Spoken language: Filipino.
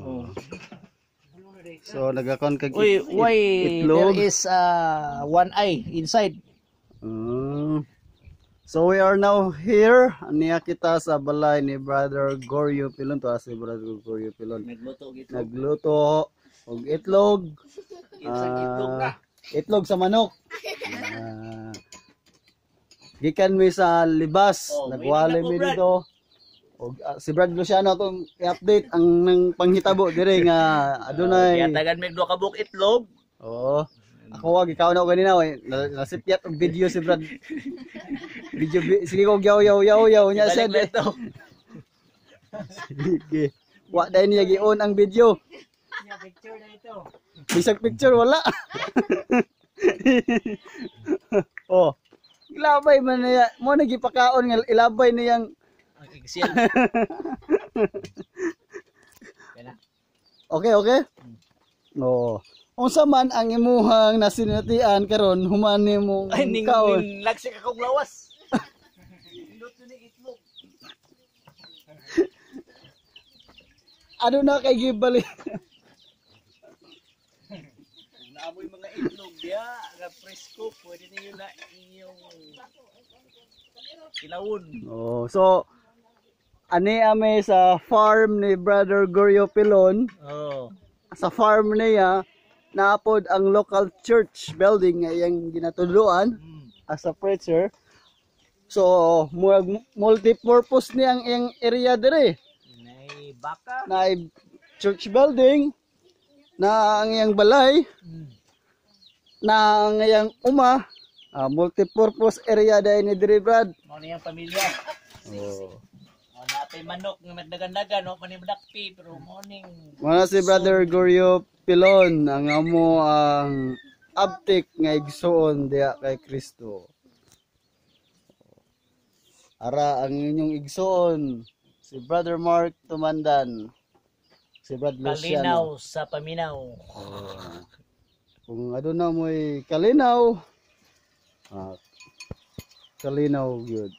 Oh. So nagakon kag Uy, it- why itlog. there is uh, one eye inside? Mm. So we are now here. Niya kita sa balay ni Brother Goryo Pilon. To si Brother Goryo Pilon. Nagluto. Nagluto og itlog. Ah, itlog sa manok. Ah, gikan mi sa libas. Oh, Nagwali wait na po, mi Brad. dito. Og ah, si Brad Luciano atong i-update ang nang panghitabo dire nga adunay. Kaya tagan may duha ka buok itlog. Oo. Ako wag ikaw na ako kanina oy. Na- Nasipyat og video si Brad. video vi- sige ko yaw yaw yaw yaw nya siya. Balik na ito. Sige. Wa dai niya gi-on ang video. Bisag picture wala. oh. Ilabay man niya. Mo na gipakaon nga ilabay niyang Igsil. Okay, okay. Oo. Unsa man ang imuhang nasinatian karon human nimo Ay, ning, kaon. ning lagsi ka kong lawas. Luto ni itlog. Ano na kay gibali? Naamoy mga itlog diya, nga presko, pwede niyo na inyong kilawon. Oh, so ani ame sa farm ni Brother Goryo Pilon. Oh. Sa farm niya naapod ang local church building nga iyang ginatuluan Mm. as a preacher. So, murag multi-purpose niya ang iyang area dire. Nay baka. Na church building na ang iyang balay Mm. na ang iyang uma ah, multi-purpose area dahil ni dire Brad. Mao na yung pamilya. Oh. Tay manok nga magdagan-dagan, no panibdakpi pero morning. Muna si Brother Goryo Pilon ang amo ang abtik nga igsoon diya kay Kristo. Ara ang inyong igsoon si Brother Mark Tumandan. Si Brad Kalinaw Luciano. sa paminaw. Oh. Kung ano na mo'y kalinaw, ah, kalinaw yun.